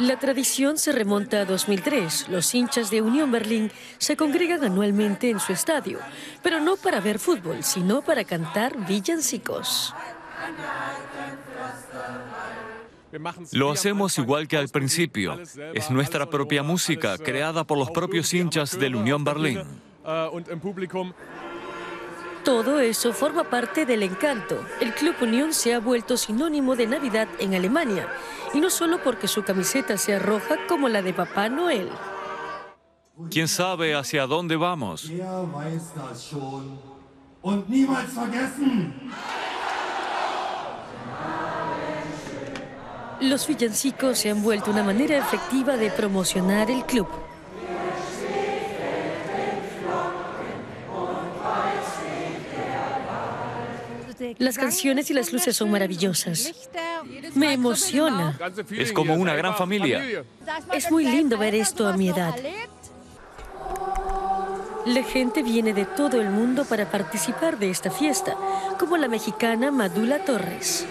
La tradición se remonta a 2003. Los hinchas de Unión Berlín se congregan anualmente en su estadio, pero no para ver fútbol, sino para cantar villancicos. Lo hacemos igual que al principio. Es nuestra propia música, creada por los propios hinchas del Unión Berlín. Todo eso forma parte del encanto. El Club Unión se ha vuelto sinónimo de Navidad en Alemania, y no solo porque su camiseta sea roja como la de Papá Noel. ¿Quién sabe hacia dónde vamos? Los villancicos se han vuelto una manera efectiva de promocionar el club. Las canciones y las luces son maravillosas. Me emociona. Es como una gran familia. Es muy lindo ver esto a mi edad. La gente viene de todo el mundo para participar de esta fiesta, como la mexicana Madula Torres.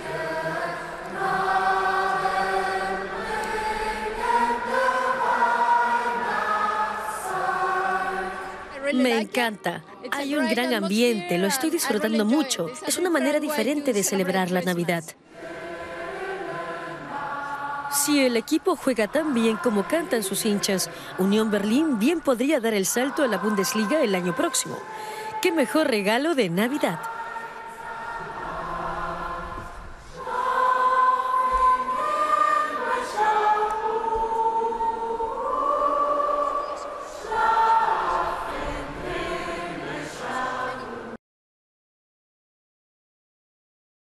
Me encanta. Hay un gran ambiente, lo estoy disfrutando mucho. Es una manera diferente de celebrar la Navidad. Si el equipo juega tan bien como cantan sus hinchas, Unión Berlín bien podría dar el salto a la Bundesliga el año próximo. ¡Qué mejor regalo de Navidad!